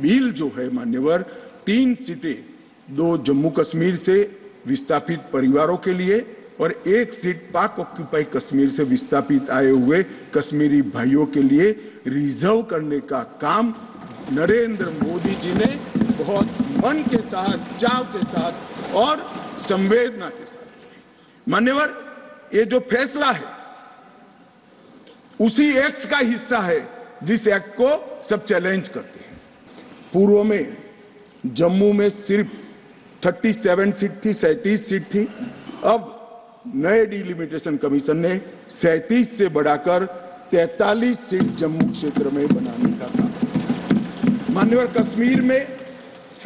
Bill जो है मान्यवर, तीन सीटें, दो जम्मू कश्मीर से विस्थापित परिवारों के लिए और एक सीट पाक ऑक्यूपाई कश्मीर से विस्थापित आए हुए कश्मीरी भाइयों के लिए रिज़र्व करने का काम नरेंद्र मोदी जी ने बहुत मन के साथ, चाव के साथ और संवेदना के साथ मान्यवर, ये जो फैसला है, उसी एक्ट का हिस्सा है, जिस एक्ट को सब चैलेंज करते हैं। पूर्व में जम्मू में सिर्फ़ 37 सीट थी 37 सीट थी। अब नए डिलिमिटेशन कमीशन ने 37 से बढ़ाकर 43 सीट जम्मू क्षेत्र में बनाने का काम मान्यवर कश्मीर में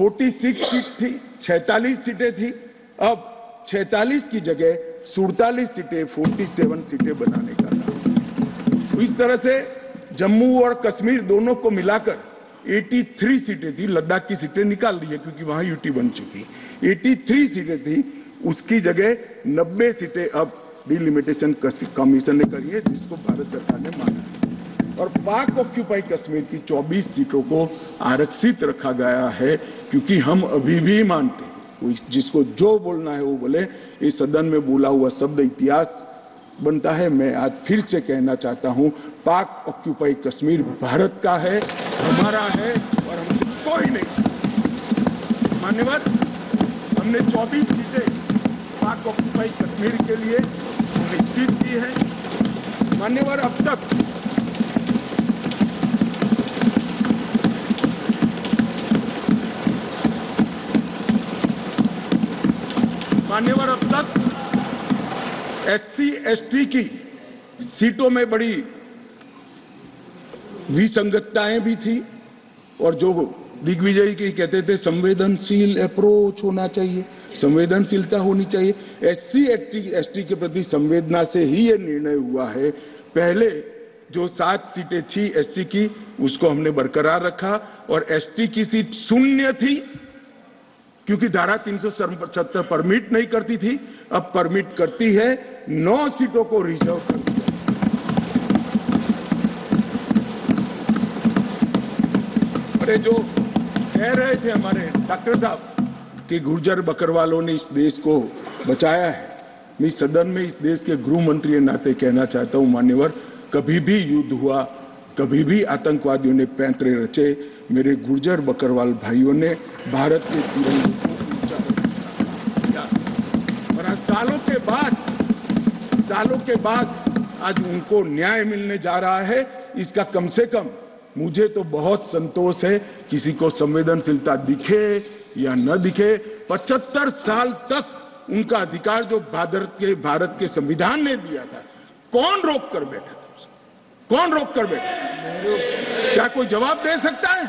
46 सीट थी 46 सीटें थी। अब 46 की जगह 47 सीटें 47 सीटें बनाने का काम इस तरह से जम्मू और कश्मीर दोनों को मिलाकर 83 सीटें थी, लद्दाख की सीटें निकाल दी है, क्योंकि वहाँ यूटी बन चुकी 83 सीटें थी, उसकी जगह 90 सीटें अब डिलिमिटेशन कमीशन ने करी है, जिसको भारत सरकार ने माना और पाक ऑक्यूपाई कश्मीर की 24 सीटों को आरक्षित रखा गया है, क्योंकि हम अभी भी मानते हैं जिसको जो बोलना है वो बोले। इस सदन में बोला हुआ शब्द इतिहास बनता है। मैं आज फिर से कहना चाहता हूँ, पाक ऑक्यूपाई कश्मीर भारत का है, हमारा है और हमसे कोई नहीं मान्यवर, हमने 24 सीटें पाक ऑक्यूपाई कश्मीर के लिए सुनिश्चित की है। मान्यवर, अब तक मान्यवर, अब तक एससी, एसटी की सीटों में बड़ी विसंगतताएँ भी थी और जो दिग्विजय की कहते थे, संवेदनशील अप्रोच होना चाहिए, संवेदनशीलता होनी चाहिए। एससी, एसटी के प्रति संवेदना से ही ये निर्णय हुआ है। पहले जो सात सीटें थी एससी की, उसको हमने बरकरार रखा और एसटी की सीट शून्य थी, क्योंकि धारा 377 परमिट नहीं करती थी। अब परमिट करती है नौ सीटों को रिज़र्व कर अरे जो कह रहे थे हमारे डॉक्टर साहब कि गुर्जर बकरवालों ने इस देश को बचाया है। मैं सदन में इस देश के गृह मंत्री नाते कहना चाहता हूँ, मान्यवर, कभी भी युद्ध हुआ, कभी भी आतंकवादियों ने पैंतरे रचे। मेरे गुर्जर बकरवाल भाइयों ने भारत के तिरंगे को ऊँचा और सालों के बाद सालों के बाद आज उनको न्याय मिलने जा रहा है। इसका कम से कम मुझे तो बहुत संतोष है किसी को संवेदनशीलता दिखे या न दिखे। पचहत्तर साल तक उनका अधिकार जो भारत के भारत के संविधान ने दिया था, कौन रोक कर बैठा था कौन रोक कर बैठा था? क्या कोई जवाब दे सकता है?